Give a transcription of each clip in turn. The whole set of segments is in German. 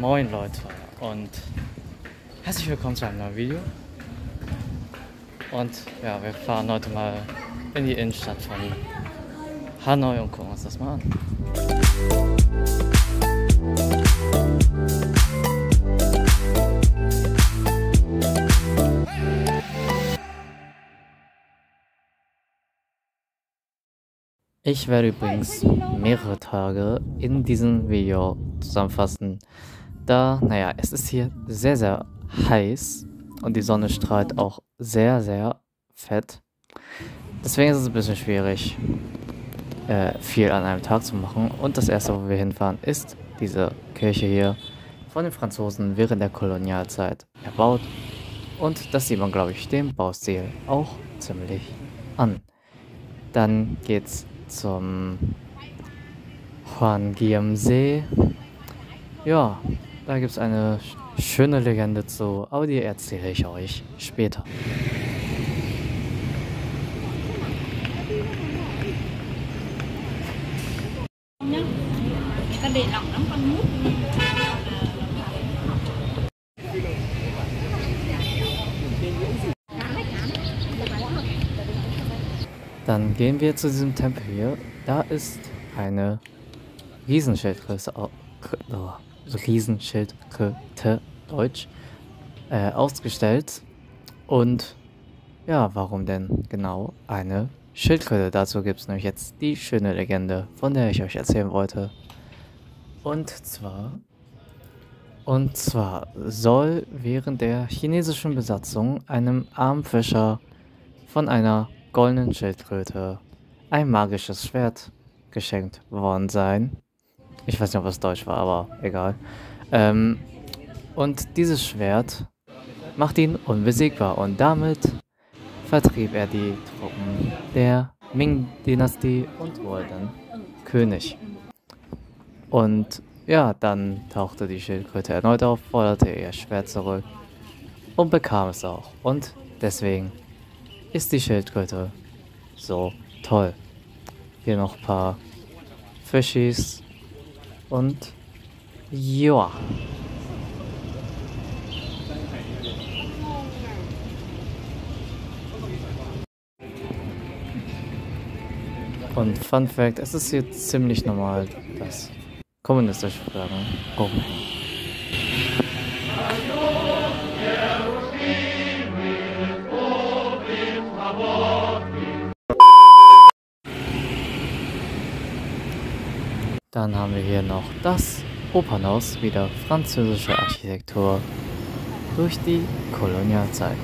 Moin Leute und herzlich willkommen zu einem neuen Video. Und ja, wir fahren heute mal in die Innenstadt von Hanoi und gucken uns das mal an. Ich werde übrigens mehrere Tage in diesem Video zusammenfassen, da, naja, es ist hier sehr, sehr heiß und die Sonne strahlt auch sehr, sehr fett. Deswegen ist es ein bisschen schwierig, äh, viel an einem Tag zu machen. Und das erste, wo wir hinfahren, ist diese Kirche hier von den Franzosen während der Kolonialzeit erbaut. Und das sieht man, glaube ich, dem Baustil auch ziemlich an. Dann geht's zum Juan Guillaume See. Ja, da gibt es eine schöne Legende zu, aber die erzähle ich euch später. Dann gehen wir zu diesem Tempel hier. Da ist eine Krö- oh, Riesenschildkröte, Deutsch, äh, ausgestellt. Und ja, warum denn genau eine Schildkröte? Dazu gibt es nämlich jetzt die schöne Legende, von der ich euch erzählen wollte. Und zwar, und zwar soll während der chinesischen Besatzung einem armen Fischer von einer goldenen Schildkröte ein magisches Schwert geschenkt worden sein. Ich weiß nicht, ob es Deutsch war, aber egal. Ähm, und dieses Schwert macht ihn unbesiegbar und damit vertrieb er die Truppen der Ming-Dynastie und wurde dann König. Und ja, dann tauchte die Schildkröte erneut auf, forderte ihr Schwert zurück und bekam es auch. Und deswegen ist die Schildkröte so toll. Hier noch ein paar Fischis und ja. Und Fun Fact, es ist hier ziemlich normal, dass kommunistische Flaggen rumhängen. Dann haben wir hier noch das Opernhaus, wieder französische Architektur durch die Kolonialzeit.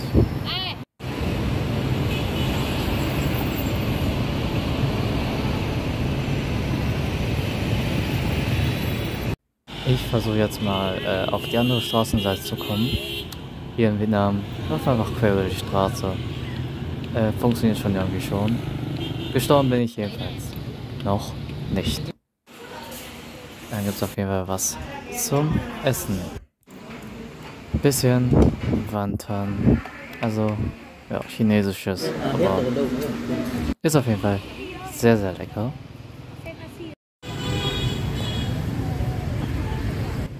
Ich versuche jetzt mal äh, auf die andere Straßenseite zu kommen. Hier in Vietnam läuft einfach quer über die Straße. Äh, funktioniert schon irgendwie schon. Gestorben bin ich jedenfalls noch nicht. Dann gibt es auf jeden Fall was zum Essen. Bisschen Wandern. Also, ja, chinesisches. Aber ist auf jeden Fall sehr, sehr lecker.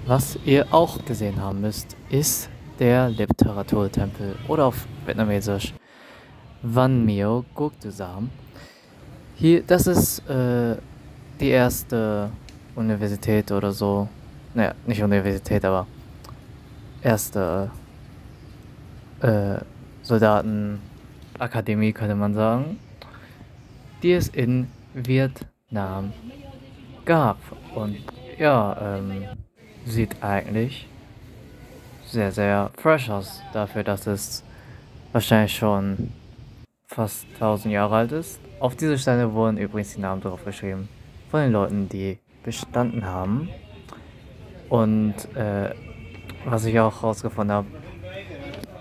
Was ihr auch gesehen haben müsst, ist der Literaturtempel oder auf Vietnamesisch Van Mio Guk Du Sam. Hier, das ist äh, die erste Universität oder so. Naja, nicht Universität, aber erste äh, Soldatenakademie, könnte man sagen, die es in Vietnam gab. Und ja, ähm, sieht eigentlich sehr, sehr fresh aus dafür, dass es wahrscheinlich schon fast 1000 Jahre alt ist. Auf diese Steine wurden übrigens die Namen drauf geschrieben von den Leuten, die bestanden haben. Und äh, was ich auch rausgefunden habe,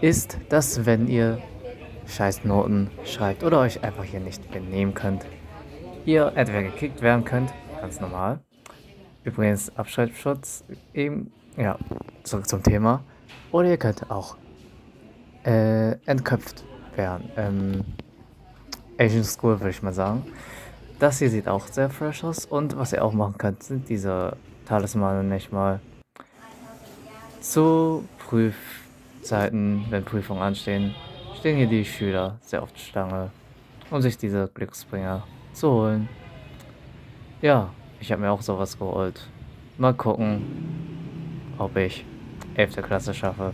ist, dass wenn ihr Scheißnoten schreibt oder euch einfach hier nicht benehmen könnt, ihr entweder gekickt werden könnt, ganz normal. Übrigens Abschreibschutz eben, ja, zurück zum Thema. Oder ihr könnt auch äh, entköpft werden. Ähm, Asian School würde ich mal sagen. Das hier sieht auch sehr fresh aus. Und was ihr auch machen könnt, sind diese Talismane nicht mal Zu Prüfzeiten, wenn Prüfungen anstehen, stehen hier die Schüler sehr oft Schlange, um sich diese Glücksbringer zu holen. Ja, ich habe mir auch sowas geholt. Mal gucken, ob ich 11. Klasse schaffe.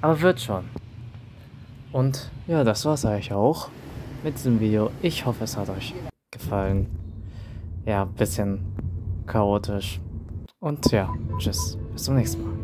Aber wird schon. Und ja, das war's eigentlich auch mit diesem Video. Ich hoffe, es hat euch gefallen. Ja, bisschen chaotisch. Und ja, tschüss. Bis zum nächsten Mal.